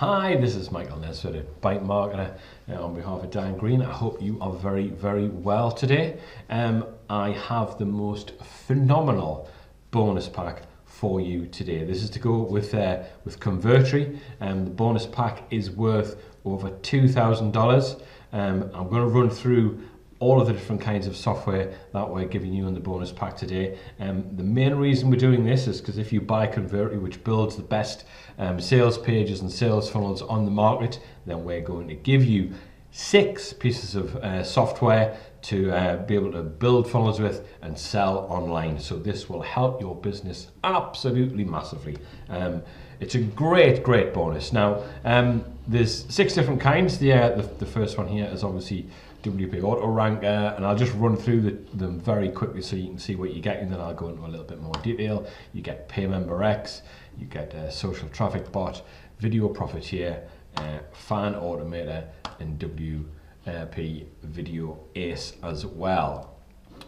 Hi, this is Michael Nesford at Byte Marketer uh, on behalf of Dan Green. I hope you are very, very well today. Um, I have the most phenomenal bonus pack for you today. This is to go with uh, with Convertri. Um, the bonus pack is worth over two thousand um, dollars. I'm going to run through all of the different kinds of software that we're giving you in the bonus pack today. Um, the main reason we're doing this is because if you buy Convertri, which builds the best um, sales pages and sales funnels on the market, then we're going to give you six pieces of uh, software to uh, be able to build funnels with and sell online. So this will help your business absolutely massively. Um, it's a great, great bonus. Now, um, there's six different kinds. The, uh, the, the first one here is obviously WP Auto Ranker, and I'll just run through the, them very quickly so you can see what you get, and then I'll go into a little bit more detail. You get Pay Member X, you get a Social Traffic Bot, Video Profiteer, uh, Fan Automator, and WP Video Ace as well.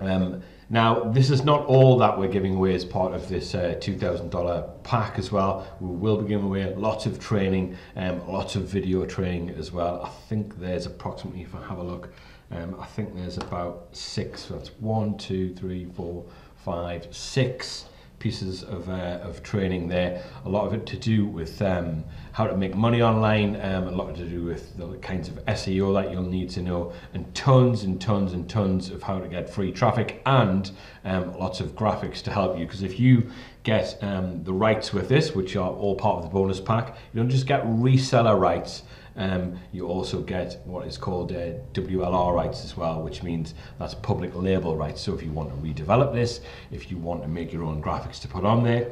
Um, now, this is not all that we're giving away as part of this uh, $2,000 pack as well. We will be giving away lots of training, um, lots of video training as well. I think there's approximately, if I have a look, um, I think there's about six. So that's one, two, three, four, five, six pieces of, uh, of training there. A lot of it to do with um, how to make money online, um, a lot to do with the kinds of SEO that you'll need to know, and tons and tons and tons of how to get free traffic and um, lots of graphics to help you. Because if you get um, the rights with this, which are all part of the bonus pack, you don't just get reseller rights. Um, you also get what is called uh, WLR rights as well, which means that's public label rights. So if you want to redevelop this, if you want to make your own graphics to put on there,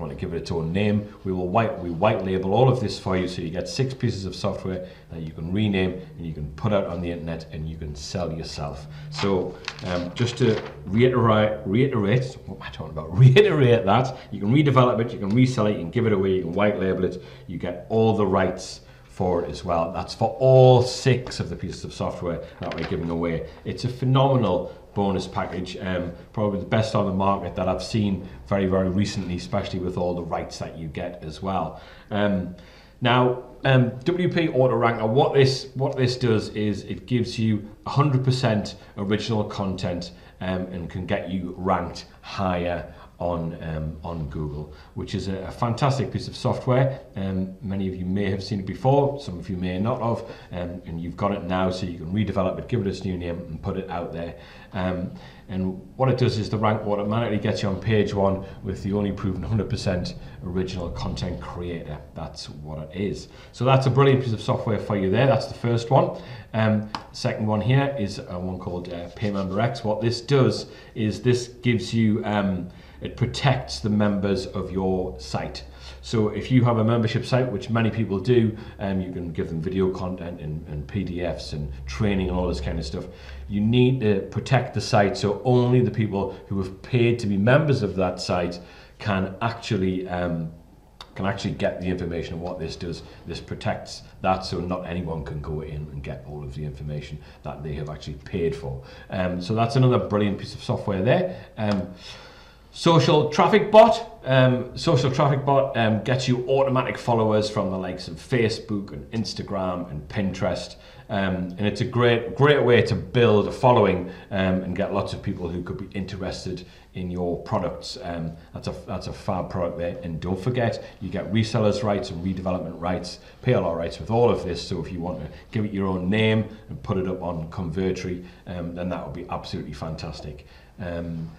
want to give it its own name, we will white we white label all of this for you so you get six pieces of software that you can rename and you can put out on the internet and you can sell yourself. So um, just to reiterate, reiterate, what am I talking about? Reiterate that you can redevelop it, you can resell it, you can give it away, you can white label it, you get all the rights for it as well. That's for all six of the pieces of software that we're giving away. It's a phenomenal bonus package, um, probably the best on the market that I've seen very, very recently, especially with all the rights that you get as well. Um, now, um, WP Auto Ranker, what this what this does is it gives you 100% original content um, and can get you ranked higher on um, on Google, which is a, a, fantastic piece of software. Um, many of you may have seen it before, some of you may not have, um, and you've got it now, so you can redevelop it, give it its new name, and put it out there. Um, and what it does is the rank automatically gets you on page one with the only proven 100% original content creator. That's what it is. So that's a brilliant piece of software for you there. That's the first one. Um, second one here is a one called uh, PayMember X. What this does is this gives you um, it protects the members of your site. So if you have a membership site, which many people do, um, you can give them video content and, and PDFs and training and all this kind of stuff. You need to protect the site so only the people who have paid to be members of that site can actually um, can actually get the information and what this does. This protects that so not anyone can go in and get all of the information that they have actually paid for. Um, so that's another brilliant piece of software there. Um, Social Traffic Bot. Um, social Traffic Bot um, gets you automatic followers from the likes of Facebook and Instagram and Pinterest. Um, and it's a great, great way to build a following um, and get lots of people who could be interested in your products. Um, that's a that's a fab product there. And don't forget, you get resellers rights and redevelopment rights, PLR rights with all of this. So if you want to give it your own name and put it up on Convertri, um, then that would be absolutely fantastic. Um,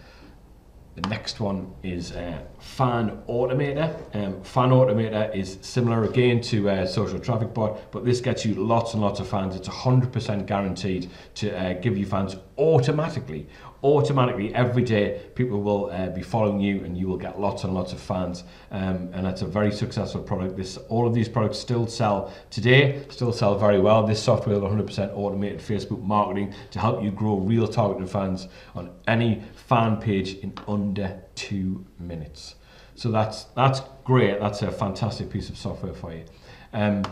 the next one is uh, Fan Automator. Um, Fan Automator is similar again to uh, Social Traffic Bot, but this gets you lots and lots of fans. It's 100% guaranteed to uh, give you fans automatically automatically every day people will uh, be following you and you will get lots and lots of fans. Um, and it's a very successful product. This all of these products still sell today still sell very well. This software is 100% automated facebook marketing to help you grow real targeted fans on any fan page in under two minutes. So that's that's great. That's a fantastic piece of software for you. Um,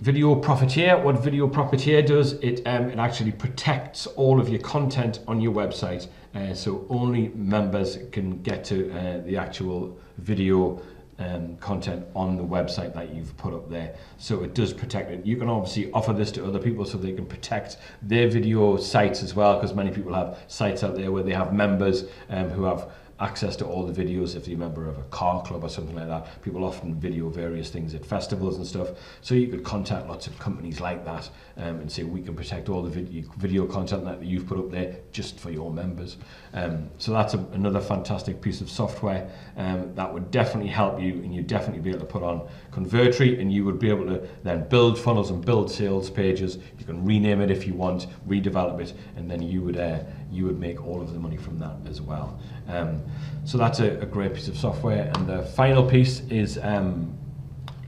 Video Profiteer, what Video Profiteer does, it, um, it actually protects all of your content on your website. Uh, so only members can get to uh, the actual video um, content on the website that you've put up there. So it does protect it. You can obviously offer this to other people so they can protect their video sites as well, because many people have sites out there where they have members um, who have access to all the videos if you're a member of a car club or something like that. People often video various things at festivals and stuff. So you could contact lots of companies like that um, and say we can protect all the video, video content that you've put up there just for your members. Um, so that's a, another fantastic piece of software um, that would definitely help you and you'd definitely be able to put on Convertri and you would be able to then build funnels and build sales pages. You can rename it if you want, redevelop it, and then you would uh, you would make all of the money from that as well. Um, so that's a, a, great piece of software. And the final piece is um,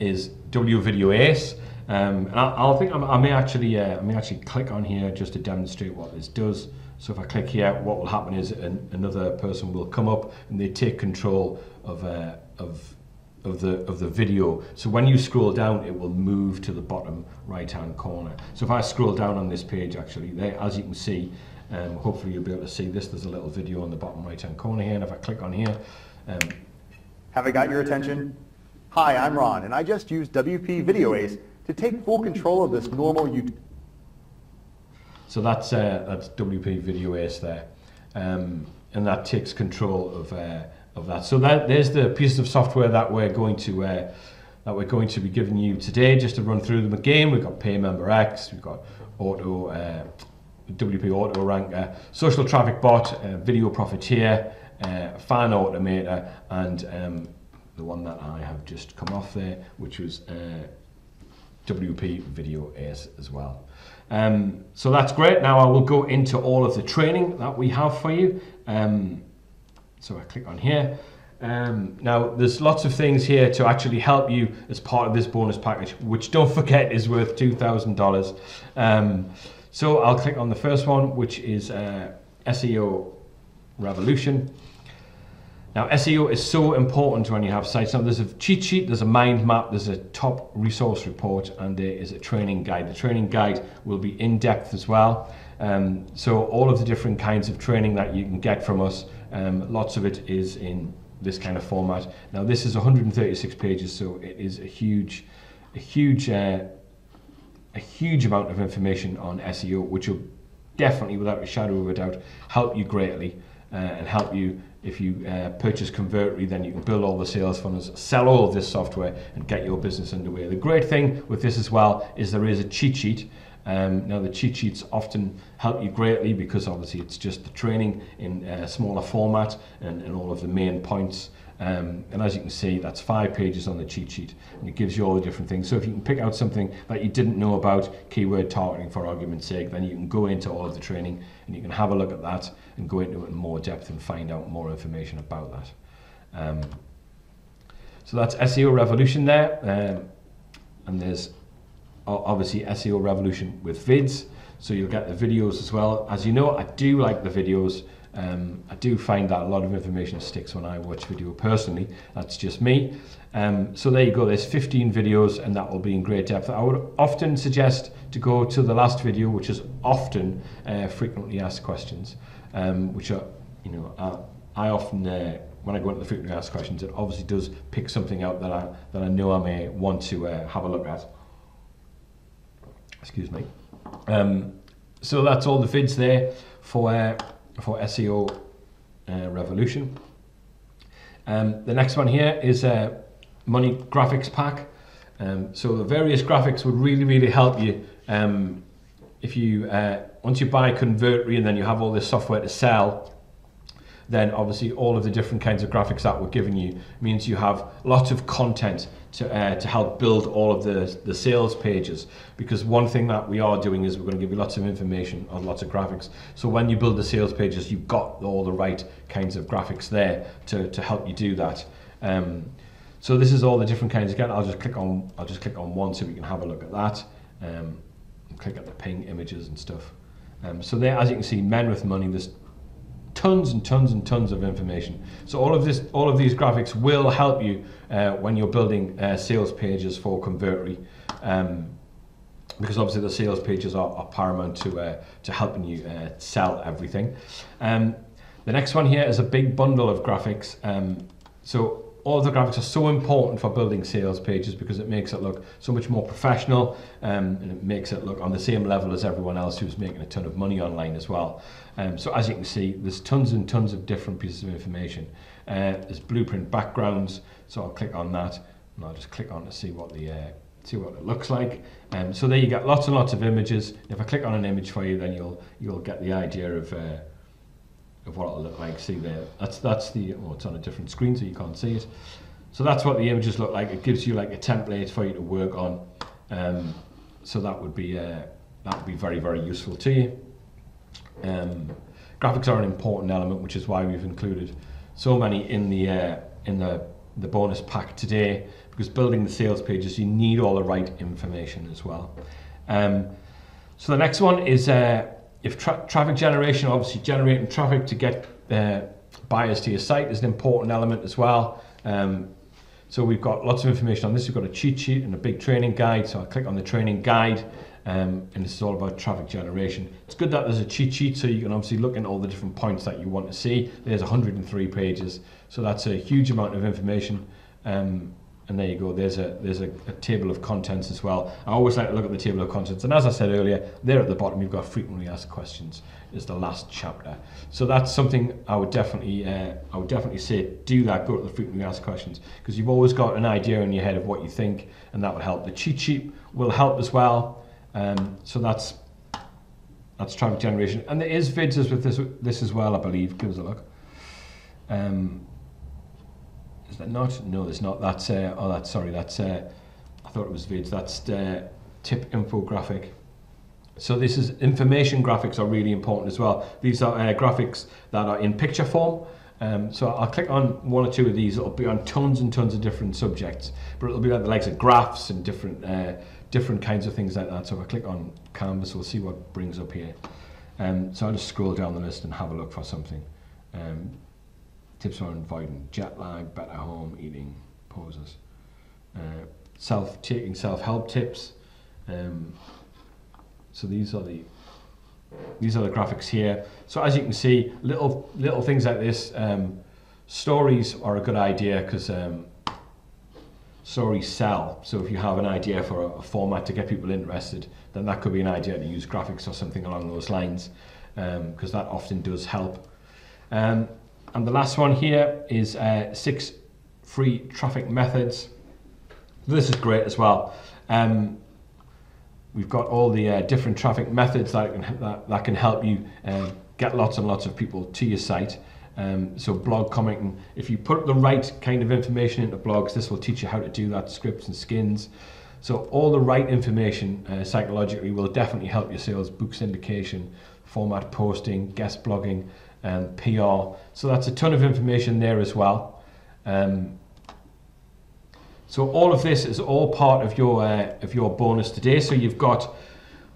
is W Video Ace. Um, and I, I'll think I, may actually uh, I may actually click on here just to demonstrate what this does. So if I click here, what will happen is an, another person will come up and they take control of uh, of of the of the video. So when you scroll down, it will move to the bottom right hand corner. So if I scroll down on this page, actually, there, as you can see, um, hopefully you'll be able to see this. There's a little video on the bottom right hand corner here, and if I click on here, um, have I got your attention? Hi, I'm Ron, and I just used WP Video Ace to take full control of this normal YouTube. So that's uh, that's WP Video Ace there, um, and that takes control of uh, of that. So that there's the piece of software that we're going to. Uh, that we're going to be giving you today just to run through them again. We've got Pay Member X, we've got Auto uh, WP Auto Ranker, Social Traffic Bot, uh, Video Profiteer, uh, Fan Automator, and um, the one that I have just come off there, which was uh, WP Video Ace as well. Um, so that's great. Now I will go into all of the training that we have for you. Um, so I click on here. Um, now, there's lots of things here to actually help you as part of this bonus package, which don't forget is worth $2,000. Um, so I'll click on the first one, which is uh, SEO Revolution. Now, SEO is so important when you have sites. Now, there's a cheat sheet, there's a mind map, there's a top resource report, and there is a training guide. The training guide will be in depth as well. Um, so, all of the different kinds of training that you can get from us, um, lots of it is in this kind of format. Now, this is 136 pages, so it is a huge, a huge uh, a huge amount of information on SEO, which will definitely, without a shadow of a doubt, help you greatly uh, and help you if you uh, purchase Convertri, then you can build all the sales funnels, sell all of this software, and get your business underway. The great thing with this as well is there is a cheat sheet. Um, now, the cheat sheets often help you greatly because obviously it's just the training in a smaller format and, and all of the main points. Um, and as you can see, that's five pages on the cheat sheet, and it gives you all the different things. So if you can pick out something that you didn't know about, keyword targeting for argument's sake, then you can go into all of the training and you can have a look at that and go into it in more depth and find out more information about that. Um, so that's SEO Revolution there, um, and there's obviously SEO Revolution with vids, so you'll get the videos as well. As you know, I do like the videos. Um, I do find that a lot of information sticks when I watch video personally. That's just me. Um, so there you go. There's 15 videos and that will be in great depth. I would often suggest to go to the last video, which is often uh, frequently asked questions, um, which are, you know, I, I often, uh, when I go into the frequently asked questions, it obviously does pick something out that I, that I know I may want to uh, have a look at. Excuse me. Um, so that's all the vids there for uh, for SEO uh, Revolution. Um, the next one here is a money graphics pack. Um, so the various graphics would really, really help you um, if you, uh, once you buy Convertri and then you have all this software to sell, then obviously all of the different kinds of graphics that we're giving you means you have lots of content to, uh, to help build all of the, the sales pages. Because one thing that we are doing is we're going to give you lots of information on lots of graphics. So when you build the sales pages, you've got all the right kinds of graphics there to, to help you do that. Um, so this is all the different kinds. Again, I'll just click on I'll just click on one so we can have a look at that. Um, click at the PNG images and stuff. Um, so there, as you can see, men with money. There's tons and tons and tons of information. So all of this, all of these graphics will help you uh, when you're building uh, sales pages for Convertri. Um, because obviously the sales pages are, are paramount to uh, to helping you uh, sell everything. Um, the next one here is a big bundle of graphics. Um, so all the graphics are so important for building sales pages because it makes it look so much more professional um, and it makes it look on the same level as everyone else who's making a ton of money online as well. Um, so as you can see, there's tons and tons of different pieces of information. Uh, there's blueprint backgrounds, so I'll click on that and I'll just click on to see what the uh, see what it looks like. Um, so there you get lots and lots of images. If I click on an image for you, then you'll you'll get the idea of uh, of what it'll look like. See there, that's that's the oh, it's on a different screen, so you can't see it. So that's what the images look like. It gives you like a template for you to work on. Um, so that would be uh, that would be very very useful to you. Um, graphics are an important element, which is why we've included so many in the uh, in the the bonus pack today. Because building the sales pages, you need all the right information as well. Um, so the next one is uh, if tra traffic generation, obviously generating traffic to get uh, buyers to your site is an important element as well. Um, so we've got lots of information on this. We've got a cheat sheet and a big training guide. So I click on the training guide um, and this is all about traffic generation. It's good that there's a cheat sheet so you can obviously look at all the different points that you want to see. There's 103 pages. So that's a huge amount of information. Um, and there you go, there's a there's a, a, table of contents as well. I always like to look at the table of contents, and as I said earlier, there at the bottom you've got frequently asked questions is the last chapter. So that's something I would definitely uh, I would definitely say do that. Go to the frequently asked questions because you've always got an idea in your head of what you think, and that would help. The cheat sheet will help as well. Um, so that's that's traffic generation, and there is vids with this this as well. I believe. Give us a look. Um, that not? No, there's not. That's uh, oh, that's sorry. That's uh, I thought it was vids. That's uh, tip infographic. So this is information graphics are really important as well. These are uh, graphics that are in picture form. Um, so I'll click on one or two of these. It'll be on tons and tons of different subjects, but it'll be like the likes of graphs and different uh, different kinds of things like that. So if I click on Canvas, we'll see what brings up here. Um, so I'll just scroll down the list and have a look for something. Um, tips on avoiding jet lag, better home eating poses, uh, self taking self help tips. Um, so these are the these are the graphics here. So as you can see, little little things like this. Um, stories are a good idea because um, stories sell. So if you have an idea for a, a, format to get people interested, then that could be an idea to use graphics or something along those lines because um, that often does help. Um, and the last one here is uh, six free traffic methods. This is great as well. Um, we've got all the uh, different traffic methods that can, that, that can help you uh, get lots and lots of people to your site. Um, so blog commenting, if you put the right kind of information into blogs, this will teach you how to do that, scripts and skins. So all the right information uh, psychologically will definitely help your sales, book syndication, forum posting, guest blogging, and PR. So that's a ton of information there as well. Um, so all of this is all part of your uh, of your bonus today. So you've got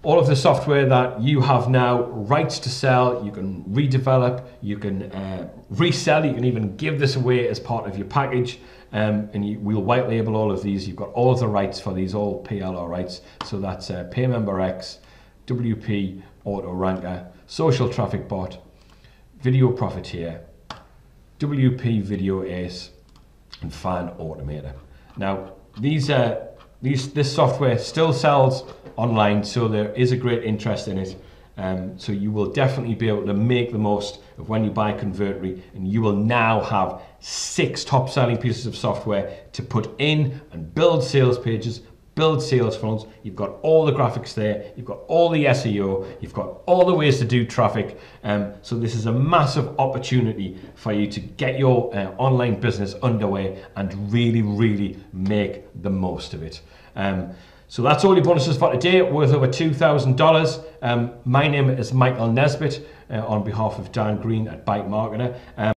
all of the software that you have now rights to sell. You can redevelop, you can uh, resell, you can even give this away as part of your package. Um, and you, we'll white label all of these. You've got all of the rights for these, all PLR rights. So that's uh, PayMemberX, WP Auto Ranker, Social Traffic Bot, Video Profiteer, WP Video Ace, and Fan Automator. Now, these, uh, these, this software still sells online, so there is a great interest in it. Um, so you will definitely be able to make the most of when you buy Convertri, and you will now have six top selling pieces of software to put in and build sales pages, build sales funnels. You've got all the graphics there. You've got all the SEO. You've got all the ways to do traffic. Um, so this is a massive opportunity for you to get your uh, online business underway and really, really make the most of it. Um, so that's all your bonuses for today, worth over $2,000. Um, my name is Michael Nesbitt uh, on behalf of Dan Green at Bike Marketer. Um,